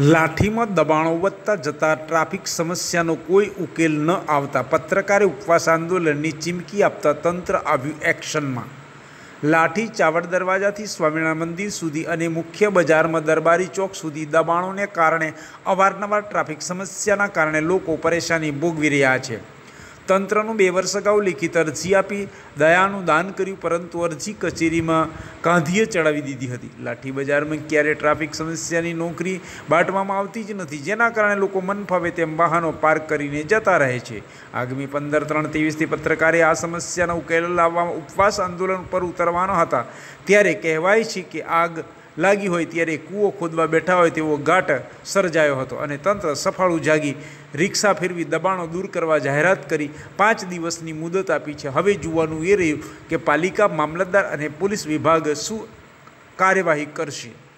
લાઠીમાં દબાણો વધતા જતા ટ્રાફિક સમસ્યાનો કોઈ ઉકેલ ન આવતા પત્રકારે ઉપવાસ આંદોલનની ચીમકી આપતા તંત્ર આવ્યું એક્શનમાં. લાઠી ચાવડ દરવાજાથી સ્વામિનારાયણ મંદિર સુધી અને મુખ્ય બજારમાં દરબારી ચોક સુધી દબાણોને કારણે અવારનવાર ટ્રાફિક સમસ્યાના કારણે લોકો પરેશાની ભોગવી રહ્યા છે. તંત્રનું બે વર્ષ અગાઉ લિખિત અરજી આપી દયાનું દાન કર્યું, પરંતુ અરજી કચેરીમાં કાંધીએ ચડાવી દીધી હતી. લાઠી બજારમાં ક્યારે ટ્રાફિક સમસ્યાની નોકરી બાંટવામાં આવતી જ નથી, જેના કારણે લોકો મન ફાવે તેમ વાહનો પાર્ક કરીને જતા રહે છે. આગામી પંદર, ત્રણ, ત્રેવીસથી પત્રકારે આ સમસ્યાનો ઉકેલ લાવવા ઉપવાસ આંદોલન પર ઉતરવાના હતા. ત્યારે કહેવાય છે કે આગ લાગી હોય ત્યારે કૂવો ખોદવા બેઠા હોય તેવો ઘાટ સર્જાયો હતો અને તંત્ર સફાળું જાગી રિક્ષા ફેરવી દબાણો દૂર કરવા જાહેરાત કરી. પાંચ દિવસની મુદત આપી છે. હવે જોવાનું એ રહ્યું કે પાલિકા, મામલતદાર અને પોલીસ વિભાગ શું કાર્યવાહી કરશે.